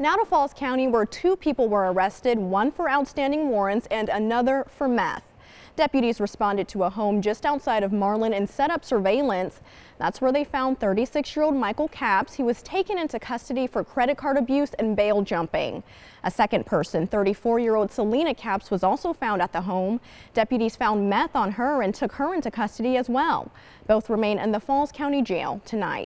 Now to Falls County where two people were arrested, one for outstanding warrants and another for meth. Deputies responded to a home just outside of Marlin and set up surveillance. That's where they found 36-year-old Michael Capps. He was taken into custody for credit card abuse and bail jumping. A second person, 34-year-old Selena Capps, was also found at the home. Deputies found meth on her and took her into custody as well. Both remain in the Falls County Jail tonight.